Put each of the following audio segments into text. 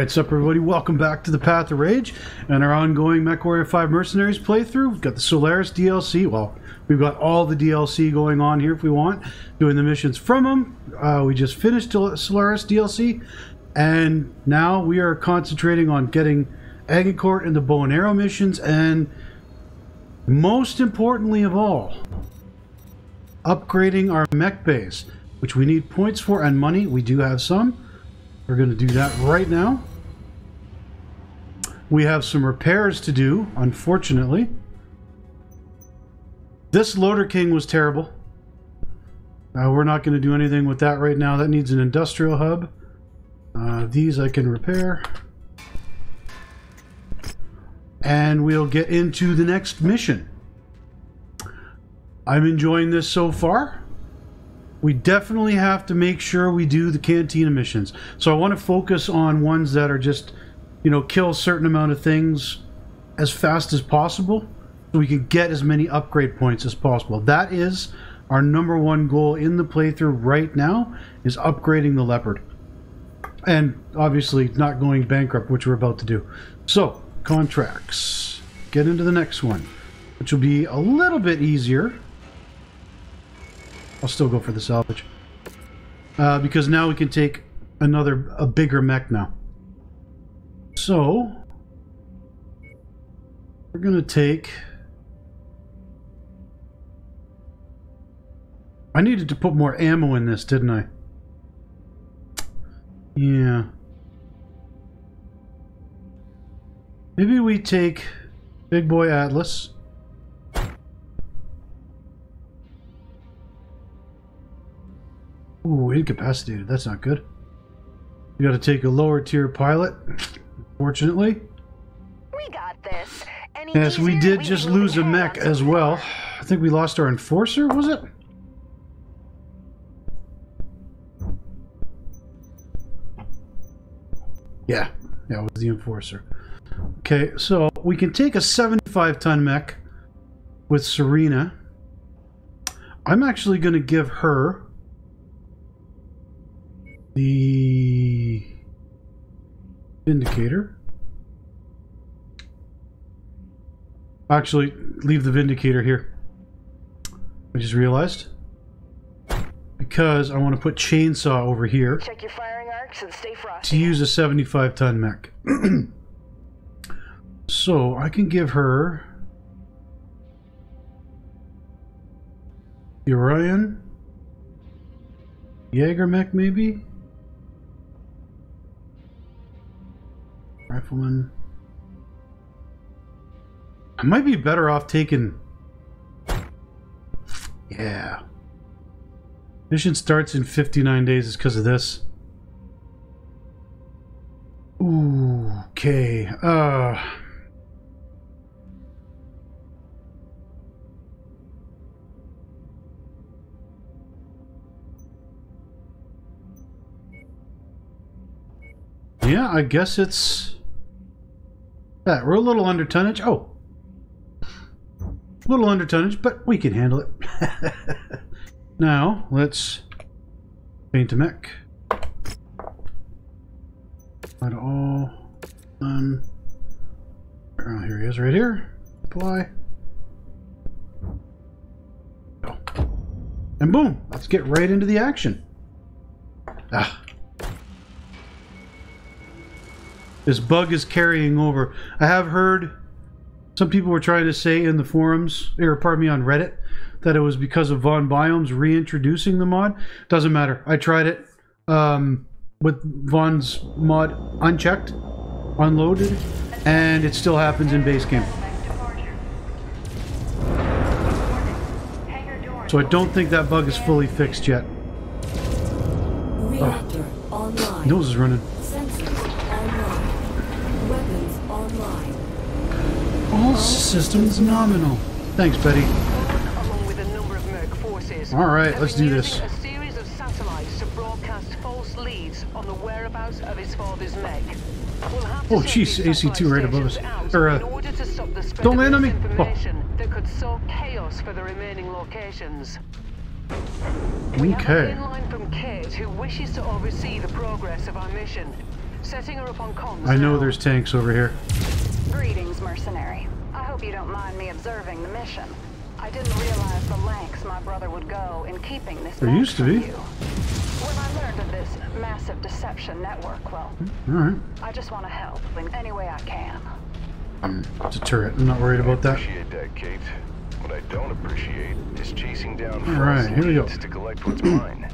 Alright, sup everybody, welcome back to the Path of Rage and our ongoing MechWarrior 5 Mercenaries playthrough. We've got the Solaris DLC, well, we've got all the DLC going on here if we want, doing the missions from them. Uh, we just finished Solaris DLC, and now we are concentrating on getting Agincourt and the bow and arrow missions, and most importantly of all, upgrading our mech base, which we need points for and money. We do have some. We're going to do that right now. We have some repairs to do, unfortunately. This Loader King was terrible. Uh, we're not going to do anything with that right now. That needs an industrial hub. Uh, these I can repair. And we'll get into the next mission. I'm enjoying this so far we definitely have to make sure we do the cantina missions. So I want to focus on ones that are just, you know, kill a certain amount of things as fast as possible so we can get as many upgrade points as possible. That is our number one goal in the playthrough right now is upgrading the Leopard. And obviously not going bankrupt, which we're about to do. So, contracts. Get into the next one, which will be a little bit easier I'll still go for the salvage. Uh, because now we can take another, a bigger mech now. So, we're going to take... I needed to put more ammo in this, didn't I? Yeah. Maybe we take Big Boy Atlas. Ooh, incapacitated. That's not good. We got to take a lower tier pilot, fortunately. We got this. Any yes, we did we just lose a mech as well. I think we lost our enforcer, was it? Yeah, yeah, it was the enforcer. Okay, so we can take a 75 ton mech with Serena. I'm actually going to give her the Vindicator. Actually, leave the Vindicator here. I just realized. Because I want to put Chainsaw over here. Check your firing arcs and stay frosty. To use a 75 ton mech. so I can give her Orion. Jagermech maybe? Rifleman. I might be better off taking... Yeah. Mission starts in 59 days is because of this. Ooh, okay. Uh... Yeah, I guess it's... That we're a little under tonnage. Oh, a little under tonnage, but we can handle it. now let's paint a mech. To all. Done. Oh, here he is, right here. Apply. And boom! Let's get right into the action. Ah. This bug is carrying over. I have heard some people were trying to say in the forums, or pardon me, on Reddit, that it was because of Von Biomes reintroducing the mod. Doesn't matter. I tried it um, with Von's mod unchecked, unloaded, and it still happens in base game. So I don't think that bug is fully fixed yet. Oh. Nose is running. All systems nominal. Thanks, Betty. All right, let's do this. A series of satellites to broadcast false leads on the whereabouts of his father's mech. We'll oh, jeez, AC2 right above us. Or, uh, don't land on me. Oh. That could sow chaos for the remaining locations. We okay. have a line from Kate who wishes to oversee the progress of our mission. Setting her up on comms. I know now. there's tanks over here. Greetings, mercenary. I hope you don't mind me observing the mission. I didn't realize the lengths my brother would go in keeping this There used to be. You. When I learned of this massive deception network, well, All right. I just want to help in any way I can. It's a turret. I'm not worried about that. Appreciate that, Kate. What I don't appreciate is chasing down All right, here we go. leads to collect what's mine.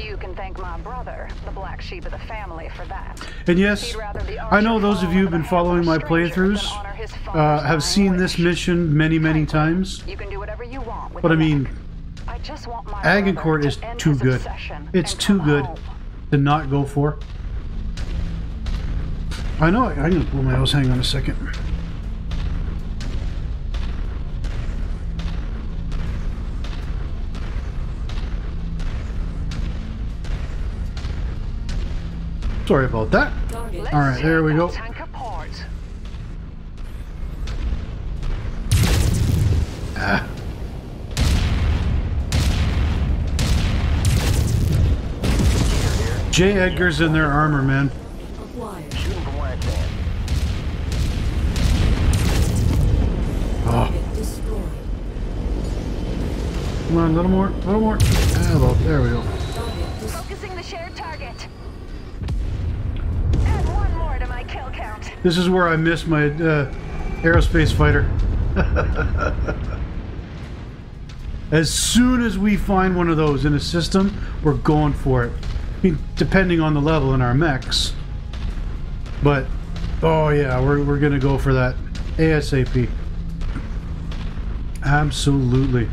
You can thank my brother, the black sheep of the family, for that. And yes, He'd rather the I know those of you who've been the hands of following my playthroughs than honor his uh, have seen this mission many, many times. You can do whatever you want with But I mean. I just want my Agincourt is too good. It's too good to not go for. I know. I, I'm gonna blow my nose. Hang on a second. Sorry about that. All right, there we go. Ah. J. Edgar's in their armor, man. Oh, come on, a little more, a little more. Ah, well, there we go. This is where I miss my uh, aerospace fighter. as soon as we find one of those in a system, we're going for it. I mean, depending on the level in our mechs. But, oh yeah, we're, we're gonna go for that ASAP. Absolutely.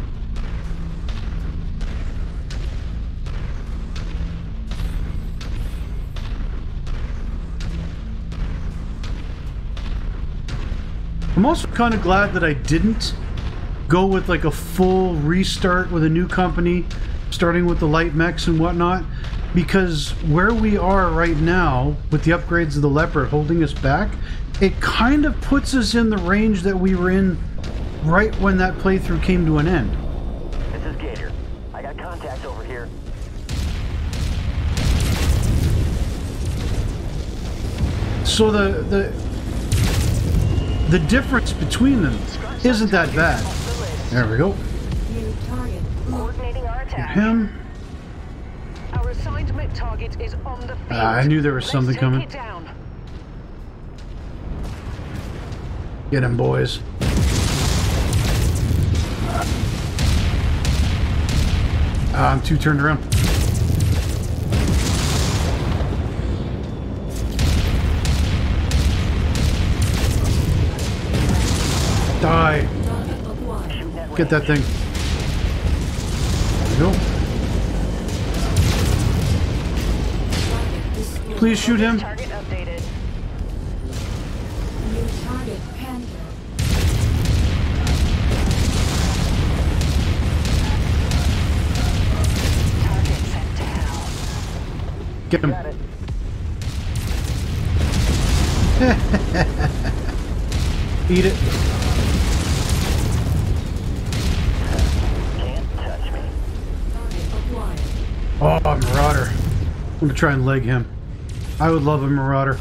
I'm also kind of glad that I didn't go with like a full restart with a new company, starting with the light mechs and whatnot, because where we are right now with the upgrades of the Leopard holding us back, it kind of puts us in the range that we were in right when that playthrough came to an end. This is Gator. I got contacts over here. So the the the difference between them isn't that bad. There we go. Coordinating our Get attack. him. Our assigned target is on the field. Ah, I knew there was something coming. Down. Get him, boys. Ah, I'm too turned around. Die. Get that thing. There we go. Please shoot him. Target updated. Target sent to. Get him. Eat it. I'm gonna try and leg him. I would love a Marauder.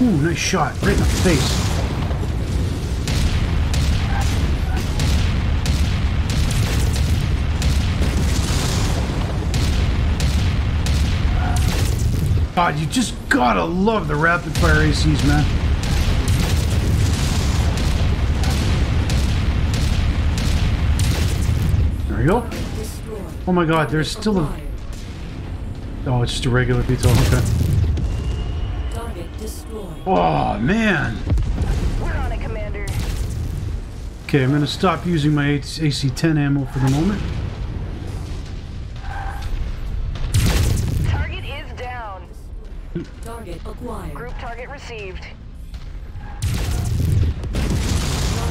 Ooh, nice shot. Right in the face. God, you just gotta love the rapid fire ACs, man. There we go. Oh my god, there's still a... Oh, it's just a regular pizza. Okay. Oh, man. We're on it, Commander. Okay, I'm gonna stop using my AC-10 ammo for the moment. Target is down. Target acquired. Group target received.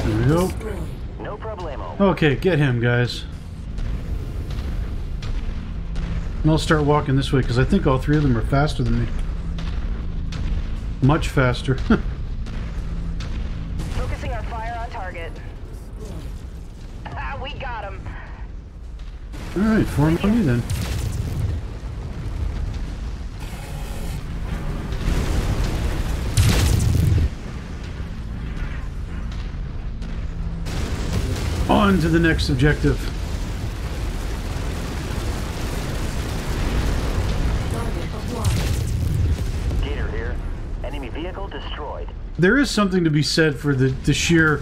There we go. No problemo. Okay, get him, guys. And I'll start walking this way because I think all three of them are faster than me. Much faster. Focusing our fire on target. Ah, we got him. All right, form on me then. On to the next objective. There is something to be said for the, the sheer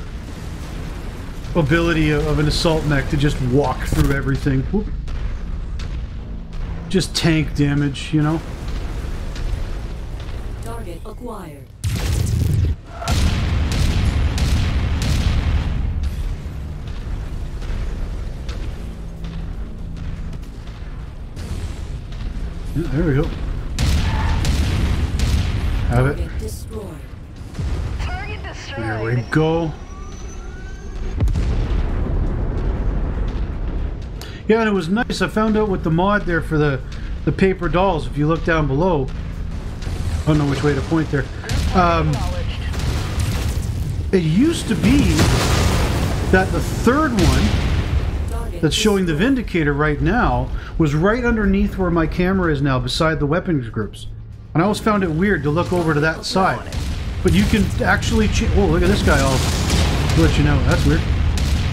ability of, of an assault mech to just walk through everything. Whoop. Just tank damage, you know? Target acquired. Yeah, there we go. Go. Yeah, and it was nice. I found out with the mod there for the the paper dolls. If you look down below, I don't know which way to point there. Um, it used to be that the third one that's showing the Vindicator right now was right underneath where my camera is now, beside the weapons groups. And I always found it weird to look over to that side. But you can actually. Ch- oh, look at this guy! I'll let you know. That's weird.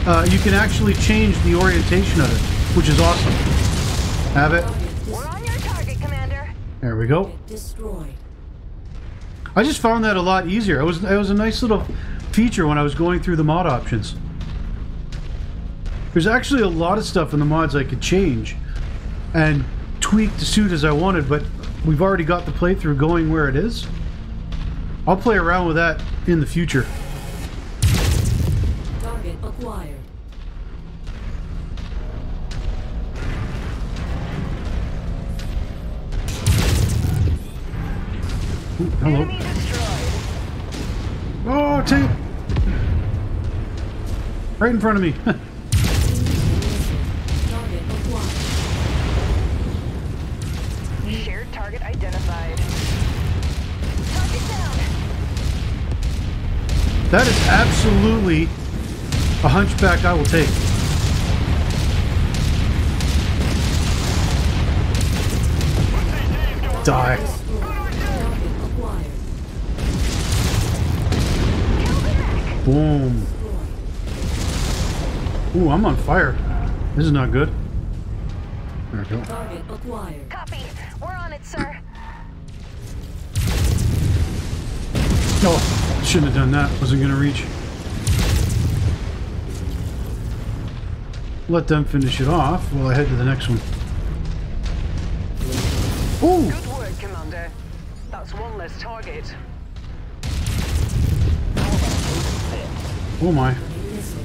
Uh, you can actually change the orientation of it, which is awesome. Have it. We're on your target, Commander. There we go. target destroyed. I just found that a lot easier. It was it was a nice little feature when I was going through the mod options. There's actually a lot of stuff in the mods I could change and tweak to suit as I wanted, but we've already got the playthrough going where it is. I'll play around with that in the future. Target acquired. Ooh, hello. Enemy destroyed. Oh, tank! Right in front of me. that is absolutely a hunchback I will take. Die. Destroyed. Target acquired. Boom. Ooh, I'm on fire. This is not good. There we go. Target acquired. Copy. We're on it, sir. No, shouldn't have done that. Wasn't gonna reach. Let them finish it off while I head to the next one. Ooh! Good work, Commander. That's one less target. Oh my. Missile.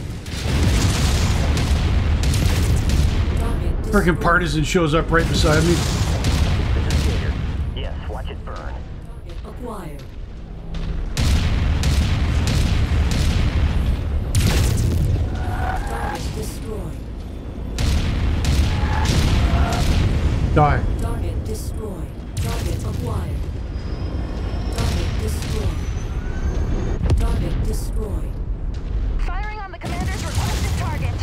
Freaking partisan shows up right beside me. This is Gator. Yes, watch it burn. Acquired. Target destroyed. Die. Target destroyed. Target acquired. Target destroyed. Target destroyed. Firing on the commander's requested target.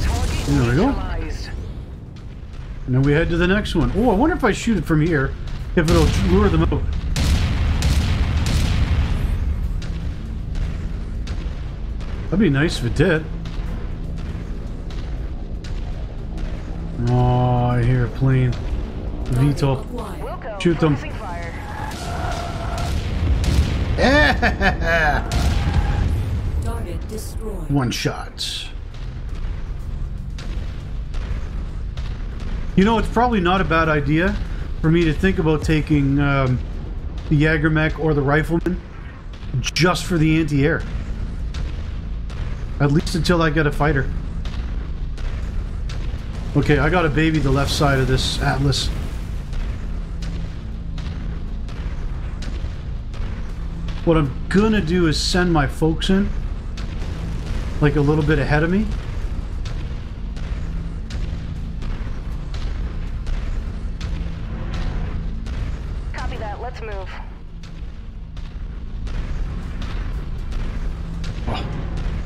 Target There we go. neutralized. And then we head to the next one. Oh, I wonder if I shoot it from here, if it'll lure them out. That'd be nice if it did. Oh, I hear a plane. Target VTOL. Shoot them. focusing fire. Target destroyed. One shot. You know, it's probably not a bad idea for me to think about taking um, the Jagermech or the Rifleman just for the anti-air. At least until I get a fighter. Okay, I gotta baby the left side of this Atlas. What I'm gonna do is send my folks in like a little bit ahead of me.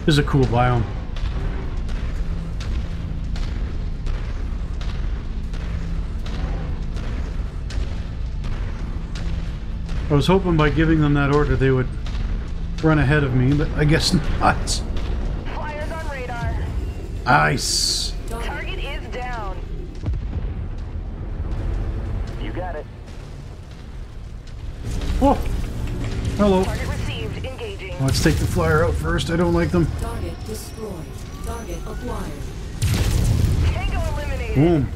This is a cool biome. I was hoping by giving them that order they would run ahead of me, but I guess not. Flyers Nice. Target Target is down. You got it. Oh, hello. Target received. Engaging. Let's take the flyer out first. I don't like them. target destroyed. Target acquired. Tango eliminated. Boom.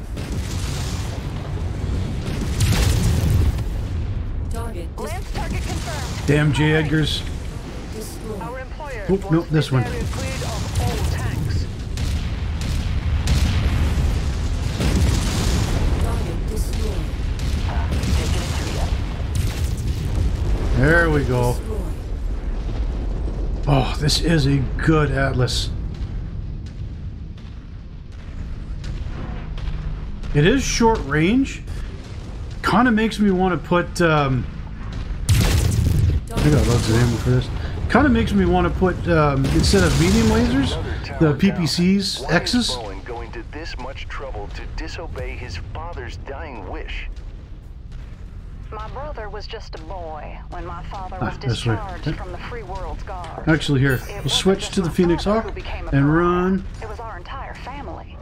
Target Lance target confirmed. Damn J. Edgars. destroyed. Our employer Oop, wants nope, this one. area cleared of all tanks. Target destroyed. Taking it to you. There we go. Oh, this is a good Atlas. It is short range. Kind of makes me want to put. Um, I got lots of ammo for this. Kind of makes me want to put um, instead of medium lasers, the. PPCs, X's. Going to this much trouble to disobey his father's dying wish? My brother was just a boy when my father Ah, was discharged from the Free World's Guard. Actually, here we'll switch to the Phoenix Hawk who became a and run. It was our entire family.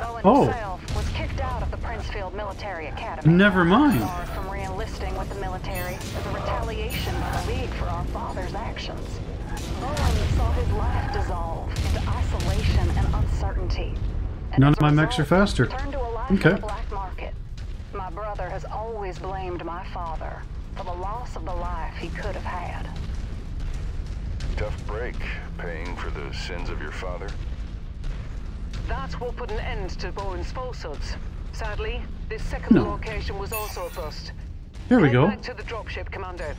Bowen Oh. himself was kicked out of the Princefield Military Academy. Never mind. From re-enlisting with the military as a retaliation by the League for our father's actions. Saw his life dissolve into isolation and uncertainty. And None of my mechs are faster. Turned to a life Okay. black market. My brother has always blamed my father for the loss of the life he could have had. Tough break, paying for the sins of your father. That will put an end to Bowen's falsehoods. Sadly, this second No. location was also a bust. Here we Head go. back to the dropship, Commander.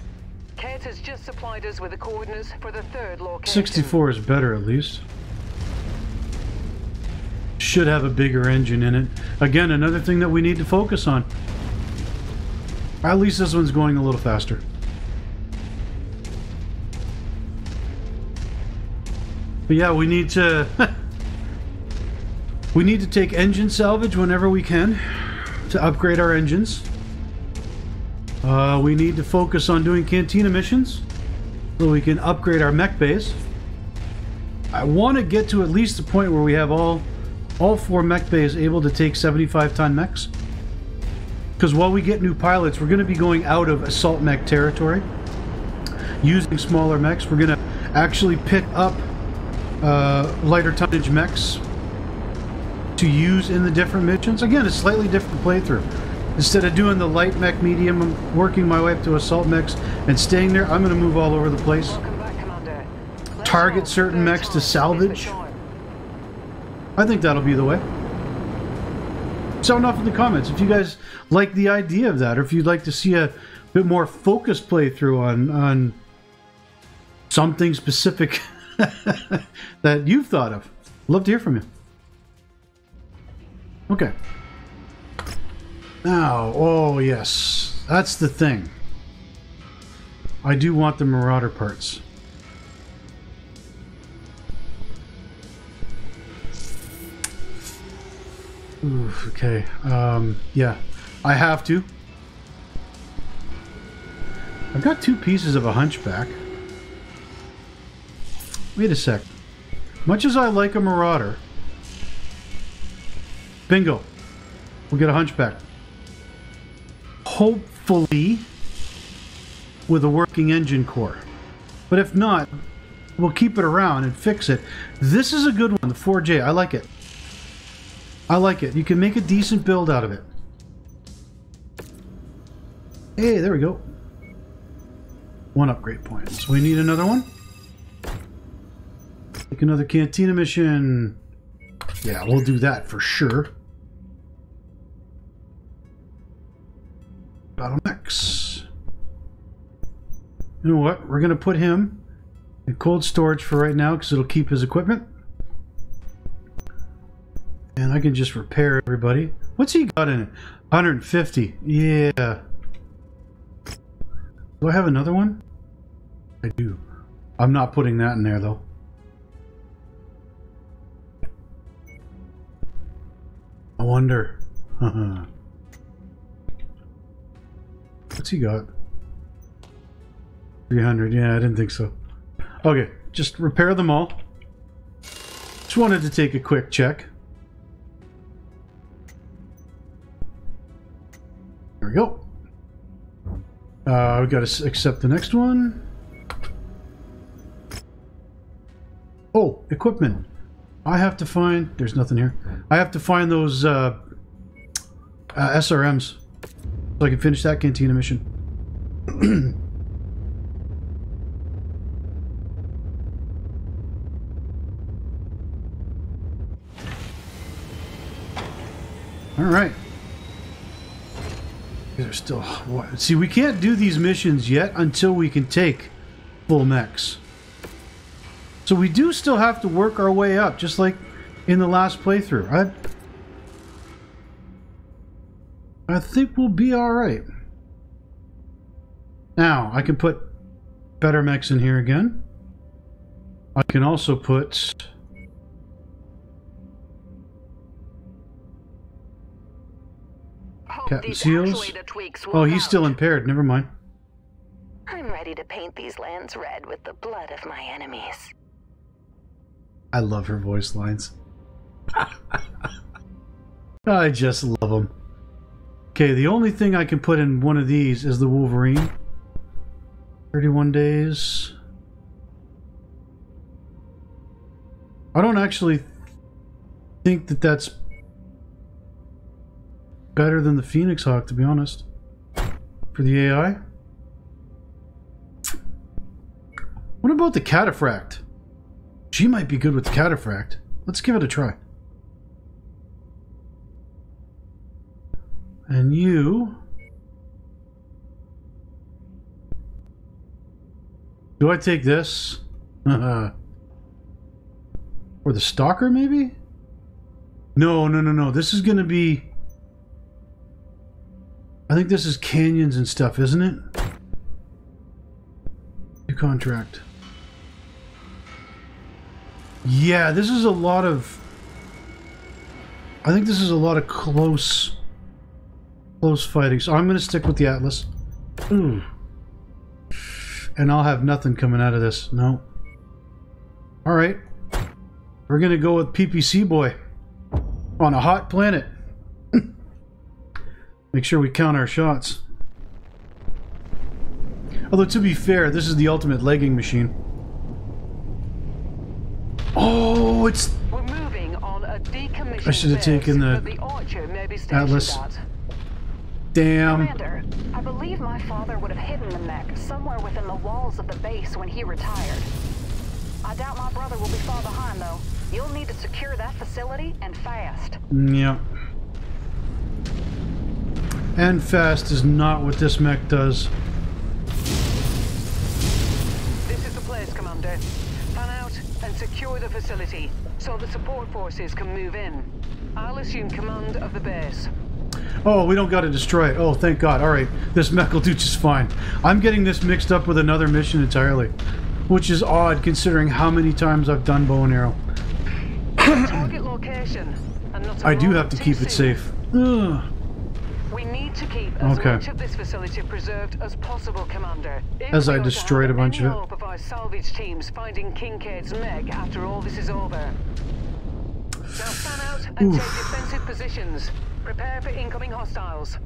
Kate has just supplied us with the coordinates for the third location. 64 is better at least. Should have a bigger engine in it. Again, another thing that we need to focus on. At least this one's going a little faster. But yeah, we need to we need to take engine salvage whenever we can to upgrade our engines. Uh, we need to focus on doing cantina missions so we can upgrade our mech base. I want to get to at least the point where we have all all four mech bays able to take 75 ton mechs. Because while we get new pilots, we're going to be going out of assault mech territory using smaller mechs. We're going to actually pick up uh, lighter tonnage mechs to use in the different missions. Again, a slightly different playthrough. Instead of doing the light mech medium, I'm working my way up to assault mechs and staying there, I'm going to move all over the place. Welcome back, Commander. Let's Target certain mechs to time is the salvage. I think that'll be the way. Sound off in the comments if you guys like the idea of that, or if you'd like to see a bit more focused playthrough on on something specific that you've thought of. Love to hear from you. Okay. Now, oh yes, that's the thing. I do want the Marauder parts. Okay. Um, yeah. I have to. I've got two pieces of a hunchback. Wait a sec. Much as I like a marauder, bingo. We'll get a hunchback. Hopefully, with a working engine core. But if not, we'll keep it around and fix it. This is a good one, the 4J. I like it. I like it. You can make a decent build out of it. Hey, there we go. One upgrade point. So we need another one. Take another cantina mission. Yeah, we'll do that for sure. Battle mechs. You know what? We're going to put him in cold storage for right now because it'll keep his equipment. And I can just repair everybody. What's he got in it? 150. Yeah. Do I have another one? I do. I'm not putting that in there though. I wonder. What's he got? 300. Yeah, I didn't think so. Okay, just repair them all. Just wanted to take a quick check. We go. Uh, we got to accept the next one. Oh, equipment. I have to find. There's nothing here. I have to find those uh, uh, SRMs so I can finish that cantina mission. All right. These are still. See, we can't do these missions yet until we can take full mechs. So we do still have to work our way up, just like in the last playthrough. I, I think we'll be all right. Now I can put better mechs in here again. I can also put. Captain these Seals? Oh, he's still impaired. Never mind. I'm ready to paint these lands red with the blood of my enemies. I love her voice lines. I just love them. Okay, the only thing I can put in one of these is the Wolverine. 31 days. I don't actually think that that's better than the Phoenix Hawk, to be honest. For the AI. What about the Cataphract? She might be good with the Cataphract. Let's give it a try. And you... Do I take this? or the Stalker, maybe? No, no, no, no. This is going to be... I think this is canyons and stuff, isn't it? New contract. Yeah, this is a lot of. I think this is a lot of close, close fighting. So I'm going to stick with the Atlas. Ooh. And I'll have nothing coming out of this. No. All right. We're going to go with PPC Boy on a hot planet. Make sure we count our shots. Although, to be fair, this is the ultimate legging machine. Oh, it's We're moving on a decommissioned I should have taken the the Archer may be stationed Atlas. at. damn. Commander, I believe my father would have hidden the mech somewhere within the walls of the base when he retired. I doubt my brother will be far behind, though. You'll need to secure that facility and fast. Mm, yep. And fast is not what this mech does. This is the place, Commander. Fan out and secure the facility so the support forces can move in. I'll assume command of the base. Oh, we don't got to destroy it. Oh, thank God. All right, this mech will do just fine. I'm getting this mixed up with another mission entirely, which is odd considering how many times I've done bow and arrow. Target location. And not a I do have to keep it safe. Ugh. We need to keep as Okay. much of this facility preserved as possible, Commander. If As I destroyed a bunch of it. hope of our salvage teams finding Kincaid's mech after all this is over. Now fan out and take defensive positions. Prepare for incoming hostiles.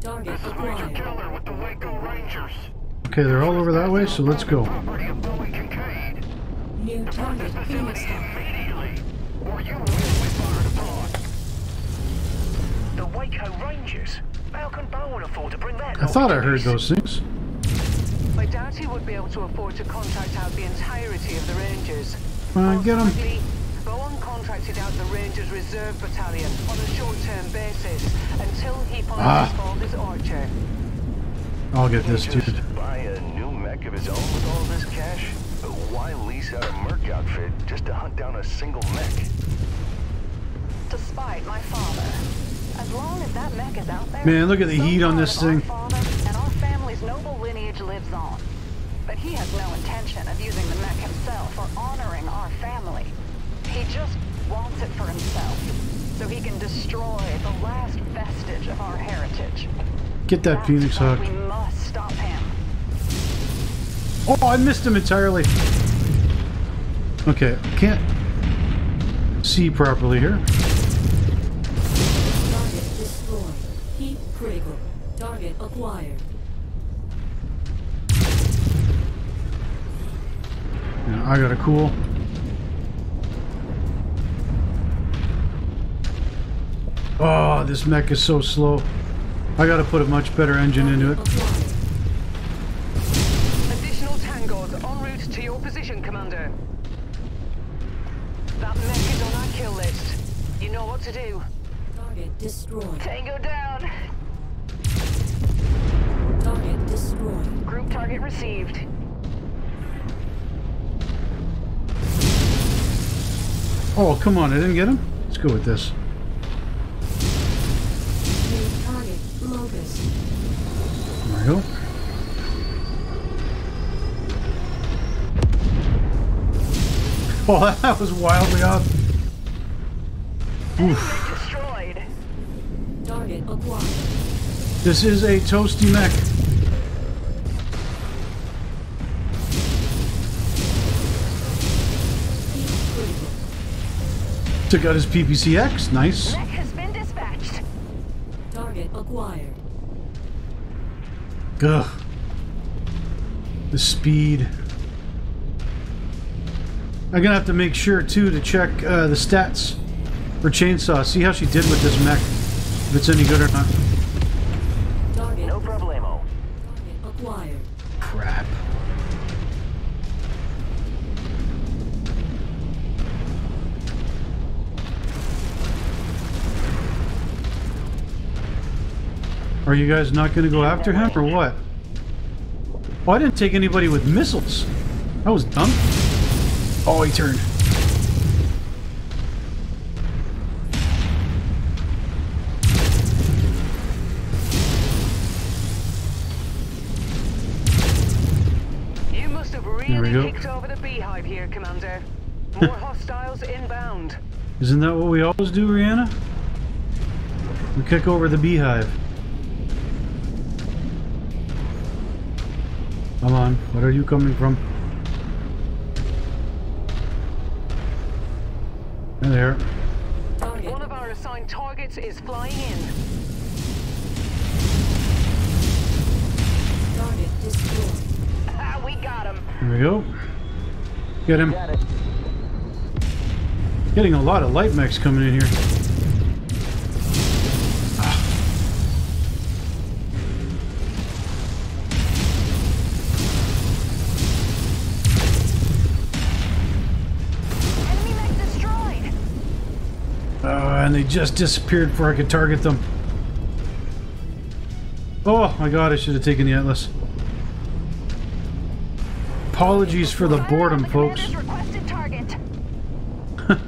Target acquired. Killer with the Waco Rangers. Okay, they're all over that way, so let's go. Property of Bowie Kincaid. New target Phoenix The Waco Rangers? How can Bowen afford to bring that I thought I heard those things. I doubt he would be able to afford to contract out the entirety of the Rangers. Uh, get get 'em. likely, Bowen contracted out the Rangers Reserve Battalion on a short-term basis until he finds Ah. his archer. I'll get this, Just dude. buy a new mech of his own with all this cash? But why lease out a merc outfit just to hunt down a single mech? Despite my father. As long as that mech is out there... Man, look at the some heat on this thing. father and our family's noble lineage lives on. But he has no intention of using the mech himself or honoring our family. He just wants it for himself, so he can destroy the last vestige of our heritage. Get that That's Phoenix Hawk. We must stop him. Oh, I missed him entirely. Okay, can't. see properly here. Target acquired. Yeah, I got a cool. Oh, this mech is so slow. I gotta put a much better engine into it. Additional tangos en route to your position, Commander. That mech is on our kill list. You know what to do. Target destroyed. Tango down. Target destroyed. Group target received. Oh, come on, I didn't get him? Let's go with this. New target locust. There we go. Oh, that was wildly off. Oof. Destroyed. Target acquired. This is a toasty mech. Took out his PPCX. Nice. Mech has been dispatched. Target acquired. Ugh. The speed. I'm gonna have to make sure too to check uh, the stats for Chainsaw. See how she did with this mech. If it's any good or not. Are you guys not going to go after him or what? Oh, I didn't take anybody with missiles. That was dumb. Oh, he turned. You must have There we really go. kicked over the beehive here, Commander. More hostiles inbound. Isn't that what we always do, Rihanna? We kick over the beehive. Come on, where are you coming from? Hey there. Target. One of our assigned targets is flying in. Target destroyed. Ah, we got him. There we go. Get him. Getting a lot of light mechs coming in here. And they just disappeared before I could target them. Oh my god, I should have taken the Atlas. Apologies for the boredom, folks. commander's requested target.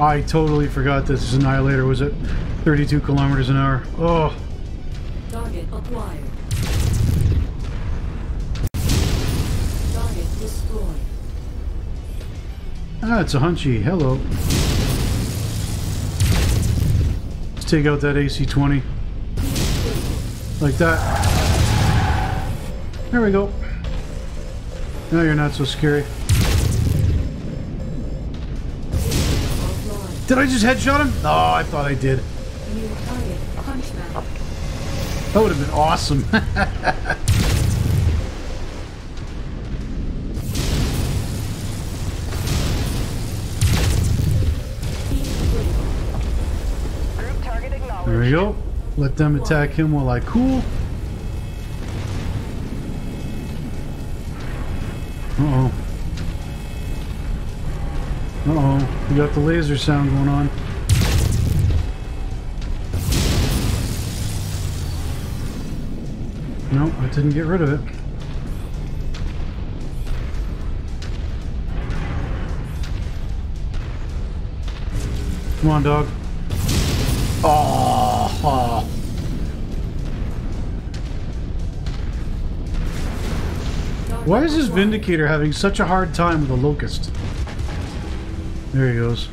I totally forgot this Annihilator was at 32 kilometers an hour. Oh, Target acquired. Ah, it's a Hunchy. Hello. Let's take out that AC-20. Like that. There we go. Now you're not so scary. Did I just headshot him? Oh, I thought I did. New target Hunchback. That would have been awesome. we go. Let them attack him while I cool. Uh-oh. Uh-oh. We got the laser sound going on. No, I didn't get rid of it. Come on, dog. Why is this. Vindicator having such a hard time with a Locust? There he goes.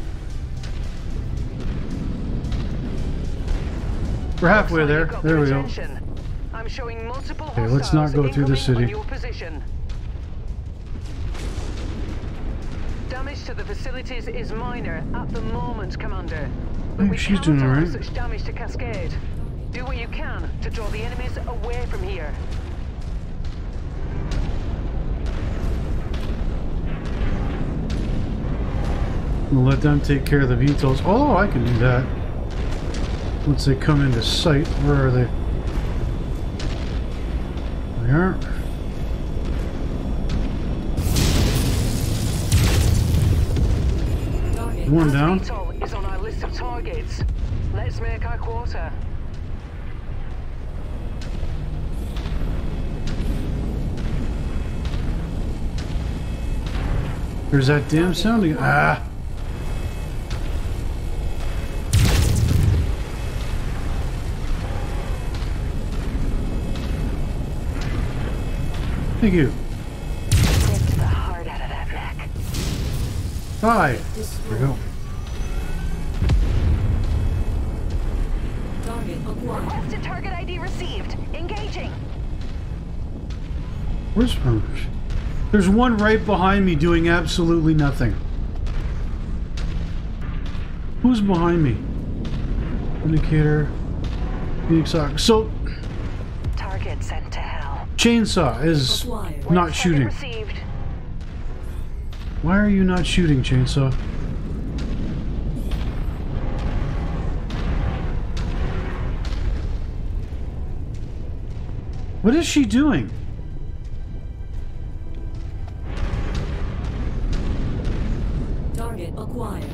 We're halfway there. There we go. I'm showing multiple Okay, let's not go through the city. on your position. Damage to the facilities is minor at the moment, Commander. But hmm, we she's doing all right. such damage to cascade. Do what you can to draw the enemies away from here. We'll let them take care of the VTOLs. Oh, I can do that. Once they come into sight, where are they? They are. One down. Is on our list of targets. Let's make our quarter. There's that damn sound again. Ah. Thank you. Ripped the heart out of that mech. Hi. There Destroyed. we go. Target acquired. Requested target ID received. Engaging. Where's There's one right behind me doing absolutely nothing. Who's behind me? Vindicator. Phoenix Hawk. So, Chainsaw is not shooting. Why are you not shooting, Chainsaw? What is she doing? Target acquired.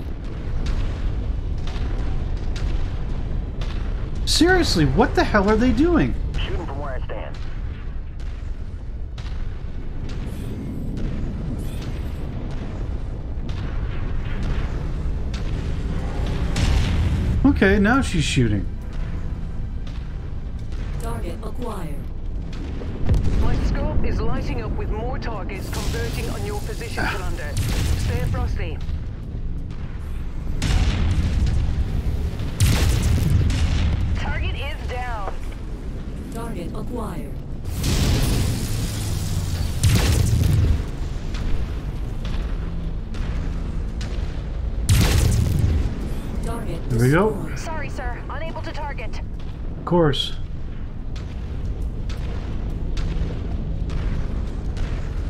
Seriously, what the hell are they doing? Okay, now she's shooting. Target acquired. My scope is lighting up with more targets converging on your position, ah. Commander. Stay frosty. Target is down. Target acquired. We go. Sorry, sir. Unable to target. Of course.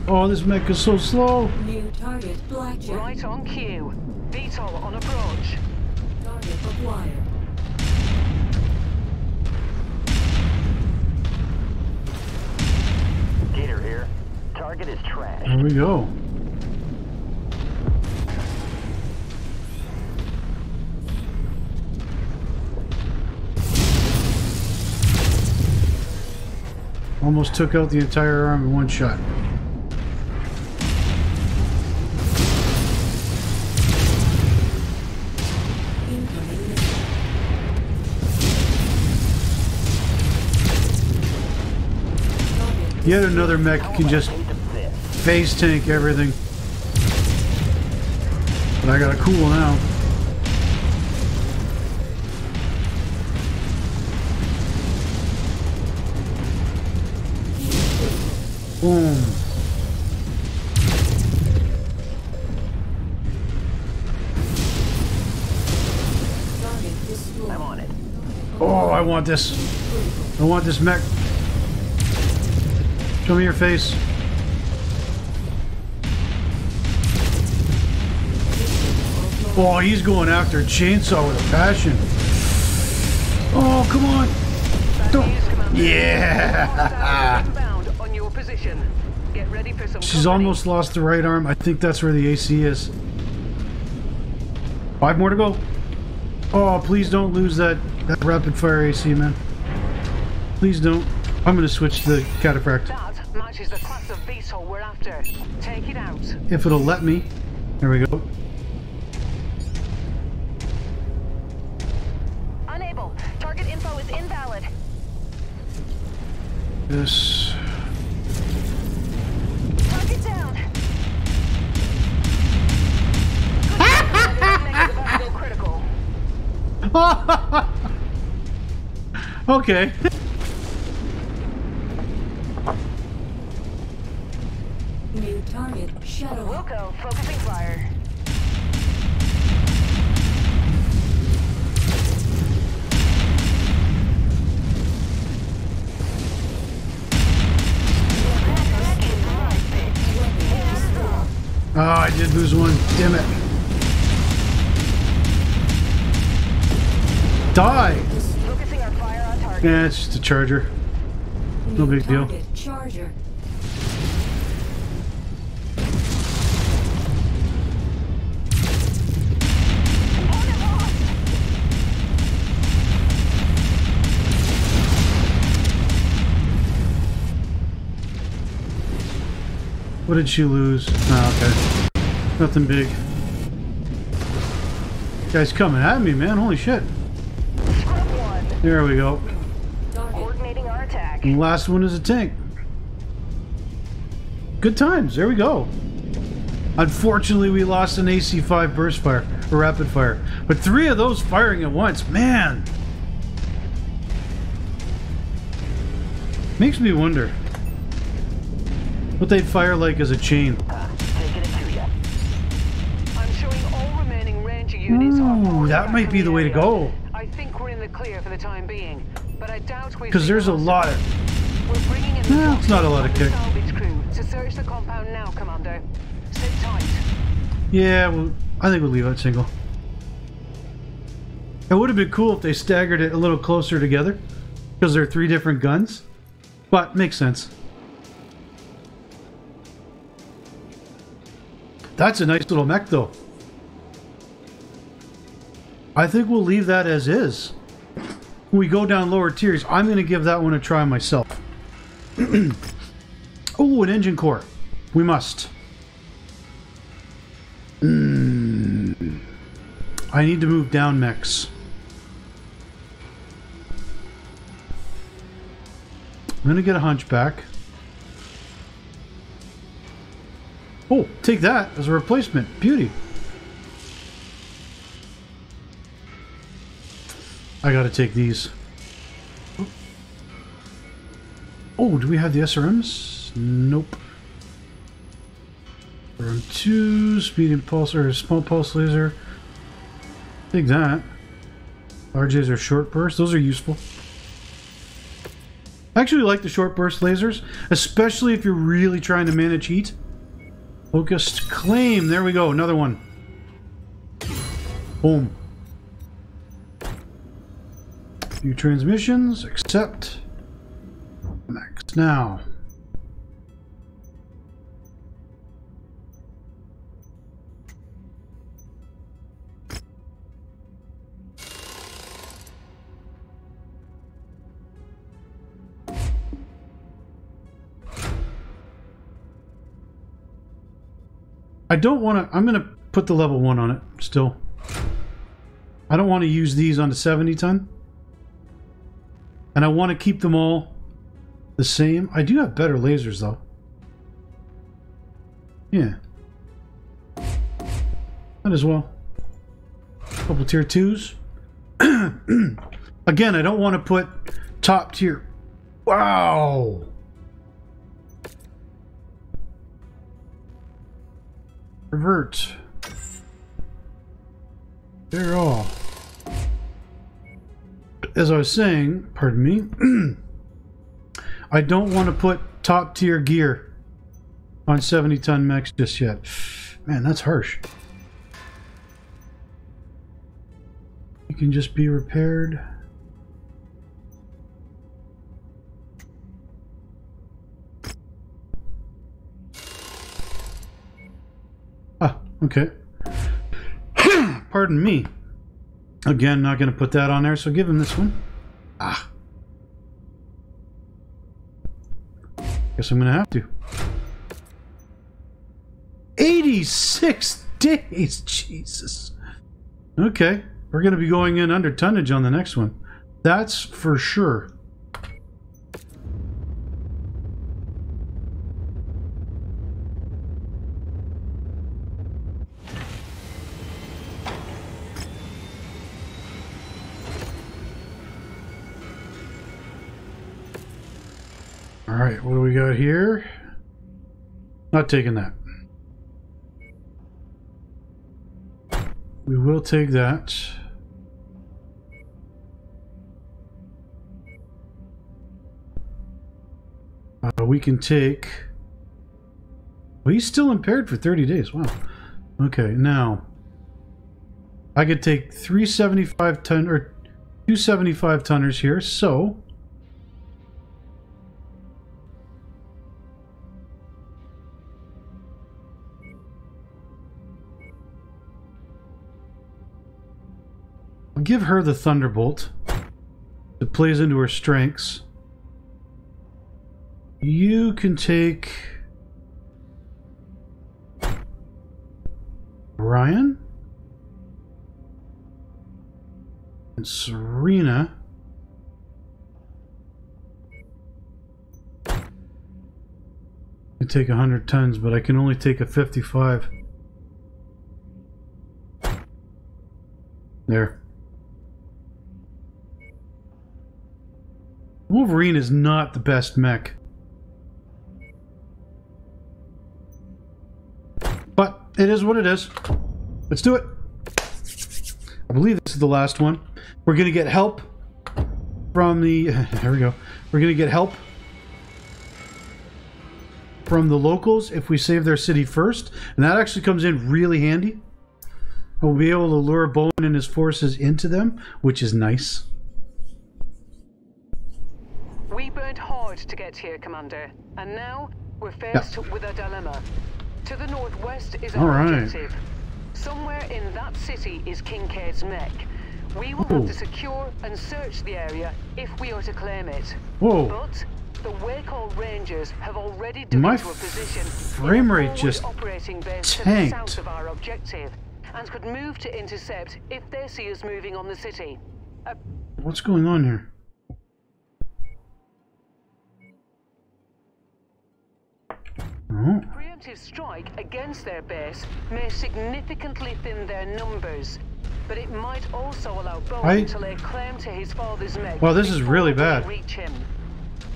Oh, this mech is so slow. New target blackjack. Right on cue. VTOL on approach. Target acquired. Gator here. Target is trash. There we go. Almost took out the entire arm in one shot. Yet another mech can just face tank everything. But I got a cool now. Boom. I'm on it. Oh, I want this. I want this mech. Show me your face. Oh, he's going after Chainsaw with a passion. Oh, come on. Don't- Yeah. She's company. almost lost the right arm. I think that's where the AC is. Five more to go. Oh, please don't lose that, that rapid fire AC, man. Please don't. I'm going to switch to the cataphract. That matches the class of VTOL we're after. Take it out. If it'll let me. There we go. Unable. Target info is invalid. This. Okay. Charger. No big deal. Charger. What did she lose? Oh, okay. Nothing big. Guy's coming at me, man. Holy shit. There we go. And the last one is a tank. Good times. There we go. Unfortunately, we lost an AC-5 burst fire, or rapid fire. But three of those firing at once, man. Makes me wonder what they'd fire like as a chain. Taking it to ya. I'm showing all remaining ranger units are Ooh, that might be the way to go. I think we're in the clear for the time being, but I doubt we've Because there's a lot of... We're bringing in Well, it's not a lot of kick. and the salvage crew to search the compound now, Commander. Sit tight. Yeah, well, I think we'll leave it single. It would have been cool if they staggered it a little closer together, because they're three different guns. But makes sense. That's a nice little mech, though. I think we'll leave that as is. We go down lower tiers, I'm going to give that one a try myself. oh, an engine core. We must. Mm. I need to move down mechs. I'm gonna get a hunchback. Oh, take that as a replacement. Beauty. I gotta take these. Oh, do we have the SRMs? Nope. Round two, speed impulse or small pulse laser. Take that. RJs are short bursts. Those are useful. I actually like the short burst lasers, especially if you're really trying to manage heat. Focused claim. There we go. Another one. Boom. Few transmissions. Accept. Max now. I don't want to. I'm going to put the level one on it still. I don't want to use these on the 70 ton. And I want to keep them all the same. I do have better lasers though. Yeah. Might as well. Couple tier twos. Again, I don't want to put top tier. Wow. Revert. They're all. As I was saying, pardon me, I don't want to put top tier gear on 70 ton mechs just yet. Man, that's harsh. It can just be repaired. Ah, okay. Pardon me. Again, not going to put that on there, so give him this one. Ah. Guess I'm going to have to. 86 days! Jesus. Okay. We're going to be going in under tonnage on the next one. That's for sure. Alright, what do we got here? Not taking that. We will take that. Uh, we can take... Well, he's still impaired for 30 days. Wow. Okay, now... I could take 375 ton, or 275 tonners here, so... give her the Thunderbolt. It plays into her strengths. You can take Ryan and Serena. I take 100 tons, but I can only take a 55. There. Wolverine is not the best mech. But it is what it is. Let's do it. I believe this is the last one. We're going to get help from the... Here we go. We're going to get help from the locals if we save their city first. And that actually comes in really handy. We'll be able to lure Bowen and his forces into them, which is nice. Hard to get here, Commander, and now we're faced with a dilemma. To the northwest is our right. objective. Somewhere in that city is Kincaid's mech. We will Ooh. have to secure and search the area if we are to claim it. Whoa. But the Wakehall Rangers have already dug My into a position frame rate just operating base to the south of our objective and could move to intercept if they see us moving on the city. A What's going on here? Mm. Oh, preemptive strike against their base may significantly thin their numbers, but it might also allow Bowen I- to lay claim to his father's mech. Well, this is really bad. Reach him.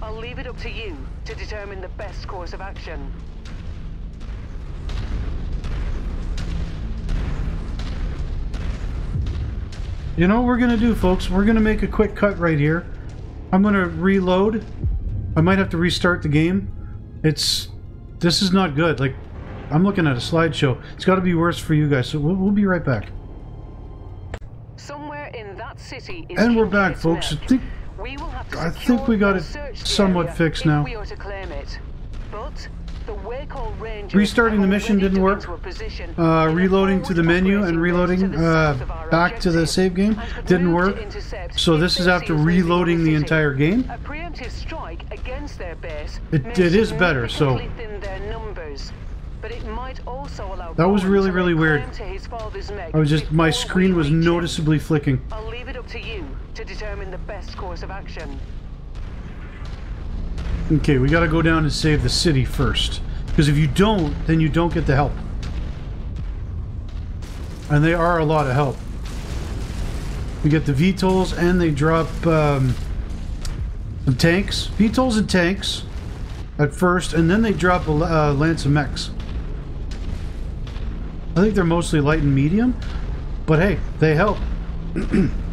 I'll leave it up to you to determine the best course of action. You know what we're gonna do, folks? We're gonna make a quick cut right here. I'm gonna reload. I might have to restart the game. It's this is not good. Like I'm looking at a slideshow. It's got to be worse for you guys. So we'll, we'll be right back. Somewhere in that city is And we're back, folks. I think We will have to I think we got it somewhat fixed now. We are to claim it. But the Wakehall Rangers Restarting the mission didn't work. into a position Uh, reloading to the menu and reloading to the south uh, back to the save game didn't work. So this is after us moving on reloading the entire game. Preemptive strike against their base It- it is better, so- significantly thin their numbers, but it might also allow That was really, really weird. claim to his father's mech I was just my screen was noticeably flicking. I'll leave it up to you to determine the best course of action. Okay, we got to go down and save the city first. Because if you don't, then you don't get the help. And they are a lot of help. We get the VTOLs and they drop um, some tanks. VTOLs and tanks at first, and then they drop a uh, lance of mechs. I think they're mostly light and medium, but hey, they help.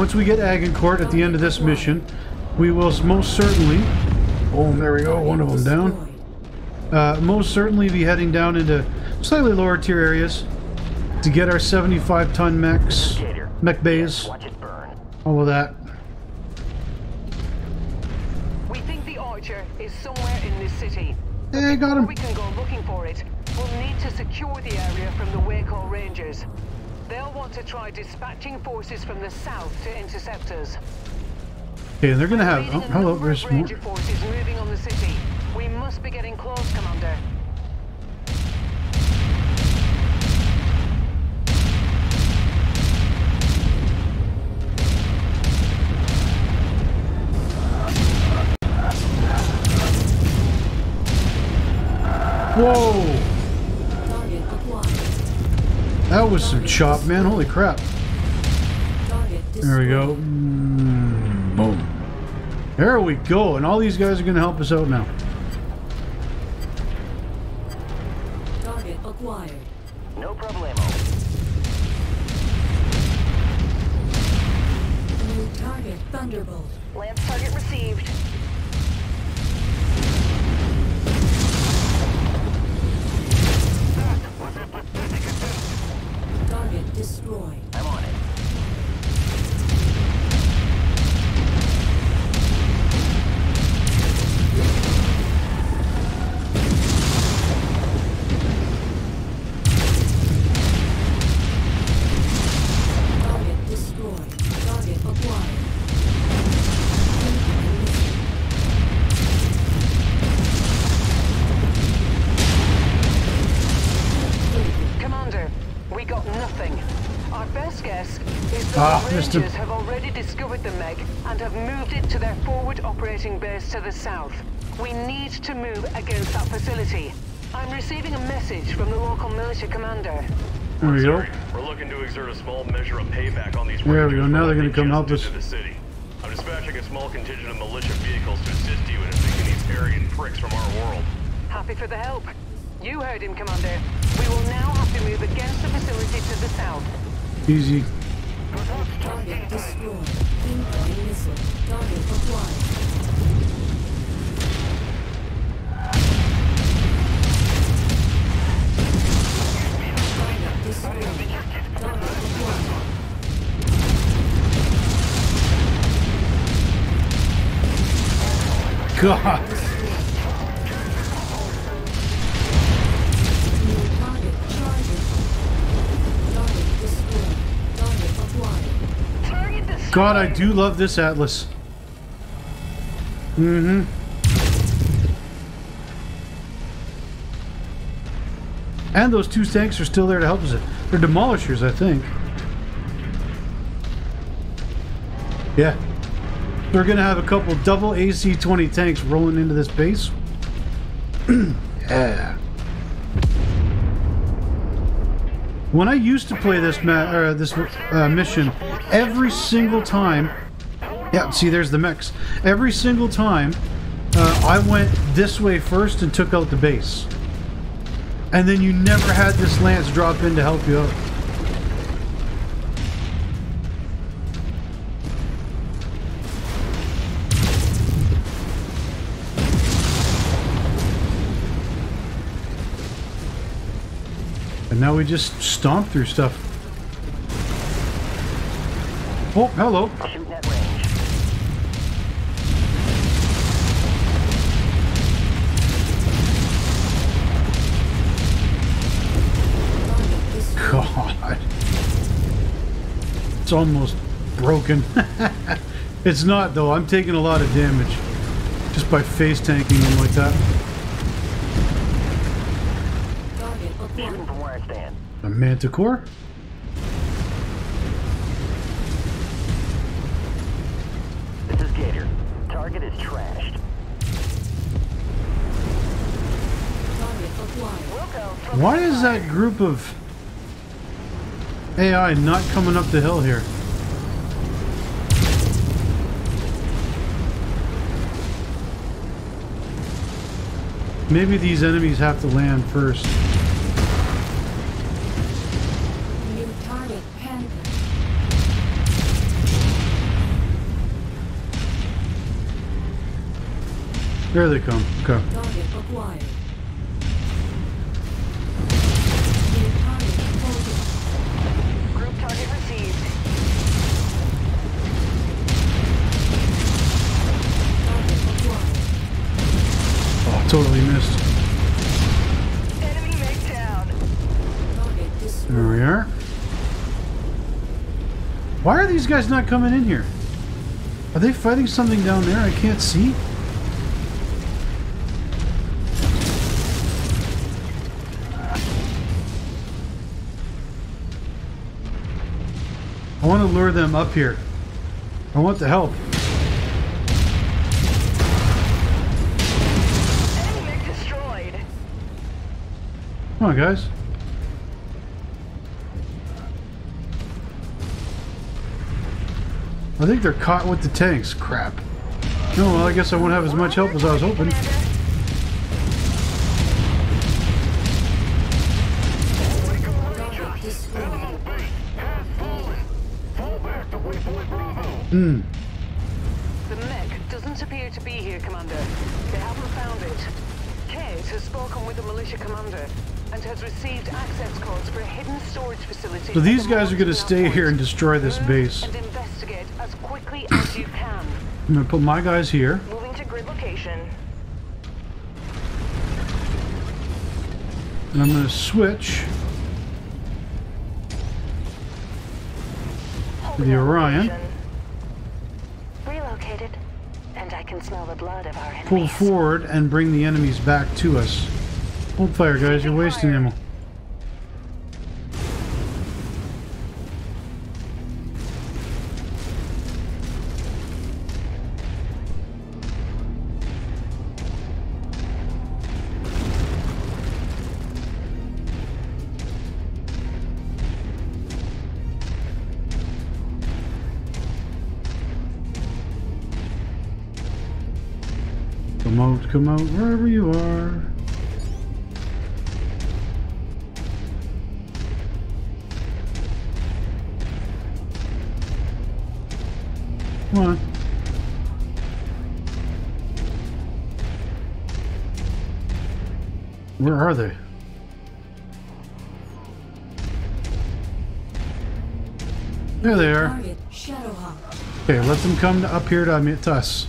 Once we get Agincourt at the end of this mission, we will most certainly. Oh, there we go. One of them down. Uh, most certainly be heading down into slightly lower tier areas to get our 75 ton mechs, mech bays, all of that. We think the Archer is somewhere in this city. Hey, got him. we can go looking for it, we'll need to secure the area from the Wakehall Rangers. They'll want to try dispatching forces from the south to interceptors. Okay, and they're gonna have. Oh, hello, there's more. forces moving on the city. We must be getting close, Commander. Whoa! That was some chop, man. Holy crap. There we go. Mm, boom. There we go. And all these guys are going to help us out now. receiving a message from the local militia commander. There we go. We're looking to exert a small measure of payback on these There we go. Now they're going to come help us. The city. I'm dispatching a small contingent of militia vehicles to assist you in evicting these Aryan pricks from our world. Happy for the help. You heard him, Commander. We will now have to move against the facility to the south. Easy. Target destroyed. Incoming missile. Target acquired. god! God, I do love this Atlas. Mm-hmm. And those two tanks are still there to help us. They're demolishers, I think. Yeah. They're going to have a couple double AC-20 tanks rolling into this base. yeah. When I used to play this uh, this uh, mission, every single time... Yeah, see, there's the mix. Every single time, uh, I went this way first and took out the base. And then you never had this lance drop in to help you out. Now we just stomp through stuff. Oh, hello. God. It's almost broken. it's not, though. I'm taking a lot of damage just by face tanking them like that. manticore. This is Gator. Target is trashed. Why is that group of AI not coming up the hill here? Maybe these enemies have to land first. There they come. Okay. Oh, totally missed. Enemy mech down. There we are. Why are these guys not coming in here? Are they fighting something down there I can't see? want to lure them up here. I want to help. Enemy destroyed. Come on, guys. I think they're caught with the tanks. Crap. No, well, I guess I won't have as much help as I was hoping. Hmm. The mech doesn't appear to be here, Commander. They haven't found it. Kate has spoken with the militia commander and has received access codes for a hidden storage facility. So these guys are going to stay here and destroy this base. And investigate as quickly as you can. I'm going to put my guys here. Moving to grid location. And I'm going to switch to the Orion. Pull enemies. forward and bring the enemies back to us. Hold fire, guys. You're wasting ammo. Come out, wherever you are. Come on. Where are they? There they are. Okay, let them come up here to meet us.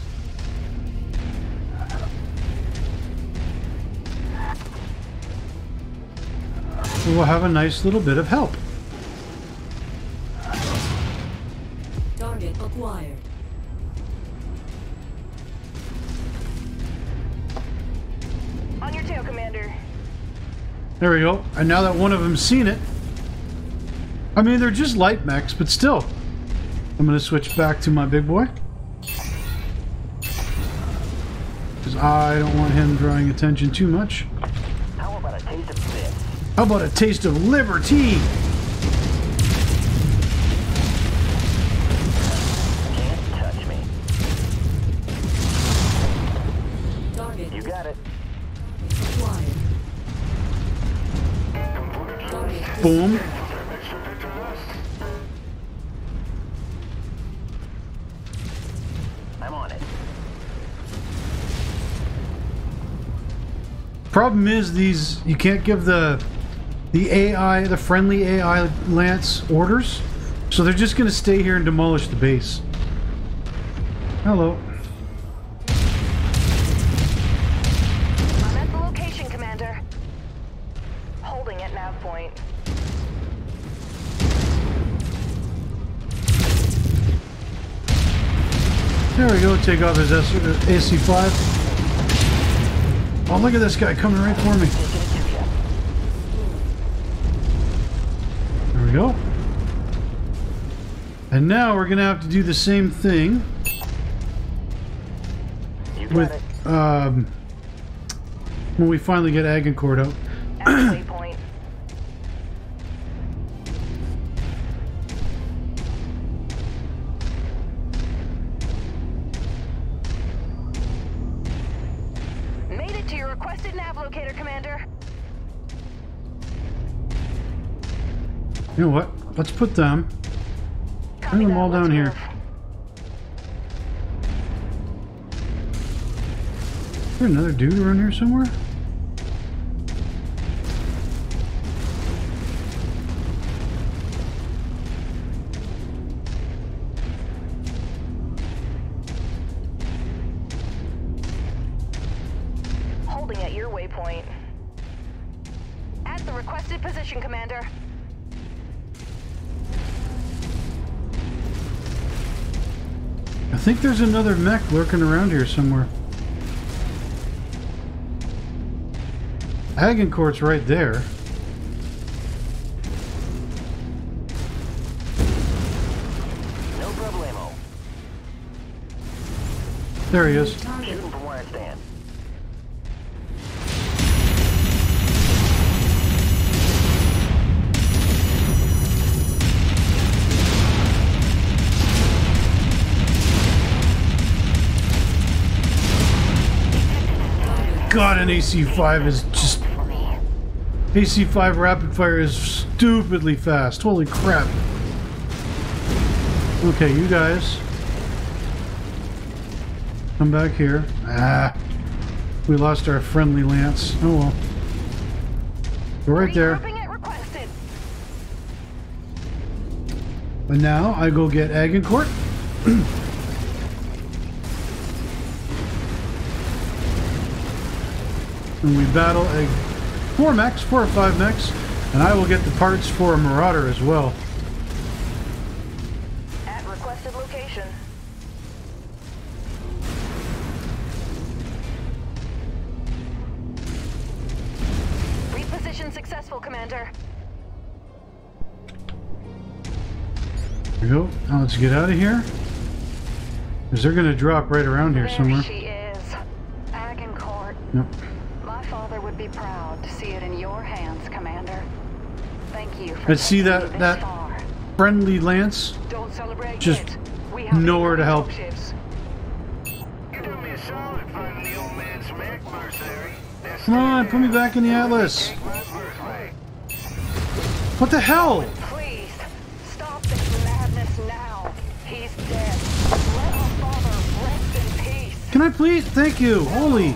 So we'll have a nice little bit of help. Target acquired. On your tail, Commander. There we go. And now that one of them's seen it, I mean, they're just light mechs, but still. I'm going to switch back to my big boy. Because I don't want him drawing attention too much. How about a taste of this? How about a taste of liberty? Can't touch me. Target You got it. acquired. Target Boom. I'm on it. Problem is these you can't give the the AI, the friendly AI Lance orders. So they're just gonna stay here and demolish the base. Hello. I'm at the location, Commander. Holding at nav point. There we go, take off his uh, AC5. Oh, look at this guy coming right for me. And now we're gonna have to do the same thing with um, when we finally get Agincourt out. At the waypoint. Made it to your requested nav locator, Commander. You know what? Let's put them. Copy them all down here. move. There another dude around here somewhere? There's another mech lurking around here somewhere. Agincourt's right there. No problemo. There he is. God, an AC-5 is just... AC-5 rapid fire is stupidly fast. Holy crap. Okay, you guys. Come back here. Ah. We lost our friendly lance. Oh well. Go right there. And now I go get Agincourt. and we battle a four mechs, four or five mechs, and I will get the parts for a Marauder as well. At requested location. Reposition successful, Commander. There we go. Now let's get out of here. Because they're going to drop right around here there somewhere. she is. Agincourt. Yep. My be proud to see it in your hands, Commander. Thank you for Let's see that- that- far. Friendly lance. Don't celebrate Just yet. We have nowhere to help. ships. You do me a solid finding the old man's mech, mercenary. Come on, put me back in the Atlas. take my birthright. What the hell? Please, stop this madness now. He's dead. Let our father rest in peace. Can I please? Thank you. Holy.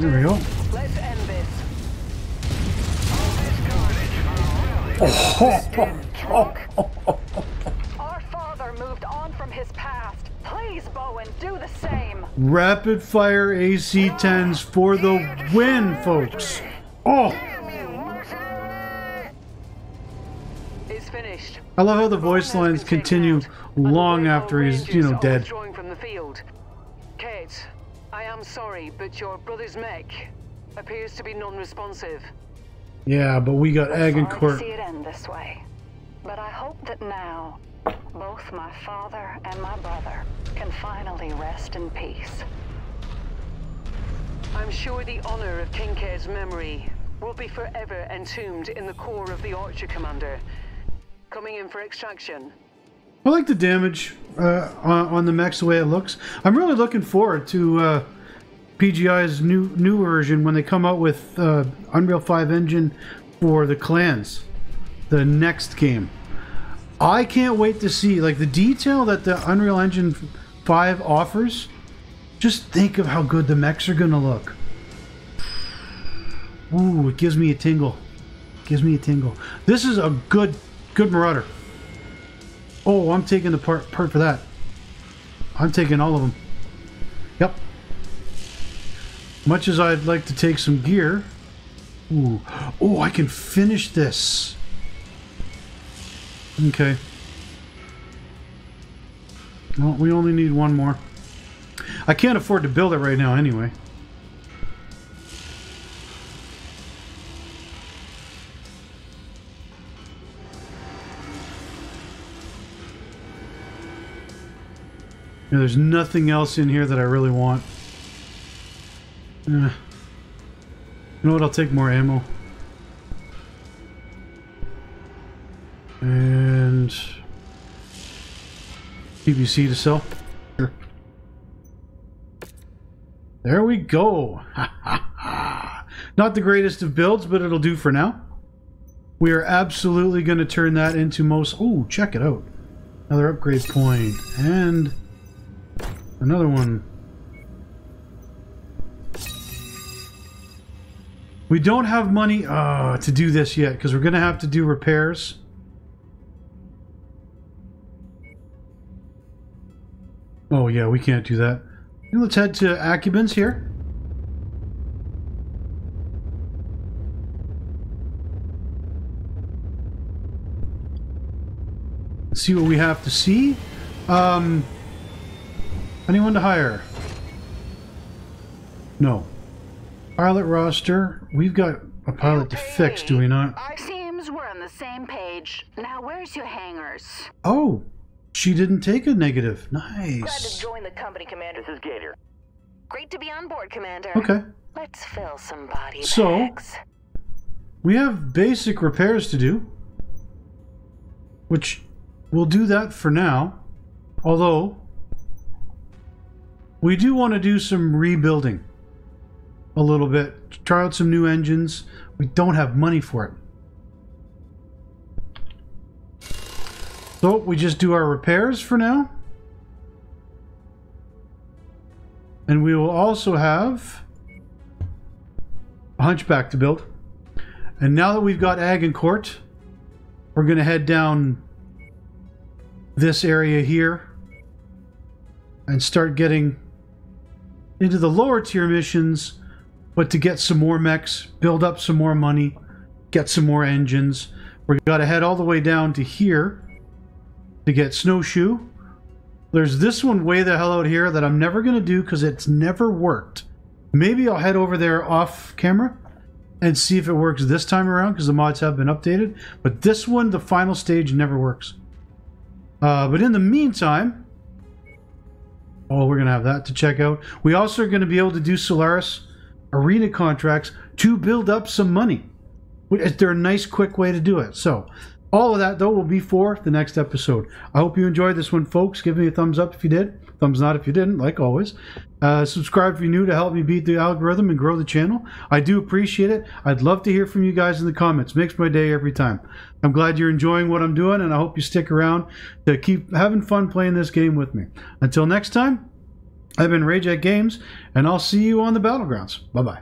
There we go. Let's end this. All this carnage for a relic. Our father moved on from his past. Please, Bowen, do the same. Rapid fire AC-10s for the win, folks. Oh, It's finished. I love how the voice lines continue long after he's, you know, dead. Your brother's mech appears to be non-responsive. Yeah, but we got Agincourt. see it end this way. But I hope that now, both my father and my brother can finally rest in peace. I'm sure the honor of Kincaid's memory will be forever entombed in the core of the Archer Commander. Coming in for extraction. I like the damage uh, on, on the mechs the way it looks. I'm really looking forward to uh, PGI's new new version when they come out with uh, Unreal 5 engine for the clans, the next game. I can't wait to see like the detail that the Unreal Engine 5 offers. Just think of how good the mechs are gonna look. Ooh, it gives me a tingle. Gives me a tingle. This is a good good Marauder. Oh, I'm taking the part part for that. I'm taking all of them. Much as I'd like to take some gear. Ooh. Oh, I can finish this. Okay. Well, we only need one more. I can't afford to build it right now anyway. There's nothing else in here that I really want. Eh. You know what? I'll take more ammo. And PPC to sell. Sure. There we go. Not the greatest of builds, but it'll do for now. We are absolutely going to turn that into most. Oh, check it out. Another upgrade point. And another one. We don't have money uh, to do this yet because we're going to have to do repairs. Oh, yeah, we can't do that. Let's head to Acubins here. See what we have to see. Um, anyone to hire? No. Pilot roster. We've got a pilot to fix, do we not? Seems we're on the same page. Now, where's your hangers? Oh, she didn't take a negative. Nice. Glad to Nice. join the company, Commander. This is Gator. Great to be on board, Commander. Okay. Let's fill some body So- bags. We have basic repairs to do, which we'll do that for now. Although, we do want to do some rebuilding a little bit. Try out some new engines. We don't have money for it. So we just do our repairs for now. And we will also have a hunchback to build. And now that we've got Agincourt, we're going to head down this area here and start getting into the lower tier missions, but to get some more mechs, build up some more money, get some more engines. We've got to head all the way down to here to get Snowshoe. There's this one way the hell out here that I'm never going to do because it's never worked. Maybe I'll head over there off camera and see if it works this time around because the mods have been updated. But this one, the final stage, never works. Uh, but in the meantime, oh, we're going to have that to check out. We also are going to be able to do Solaris arena contracts to build up some money. They're a nice, quick way to do it. So, all of that, though, will be for the next episode. I hope you enjoyed this one, folks. Give me a thumbs up if you did. Thumbs not if you didn't, like always. Uh, subscribe if you're new to help me beat the algorithm and grow the channel. I do appreciate it. I'd love to hear from you guys in the comments. Makes my day every time. I'm glad you're enjoying what I'm doing, and I hope you stick around to keep having fun playing this game with me. Until next time, I've been RageAt Games, and I'll see you on the battlegrounds. Bye bye.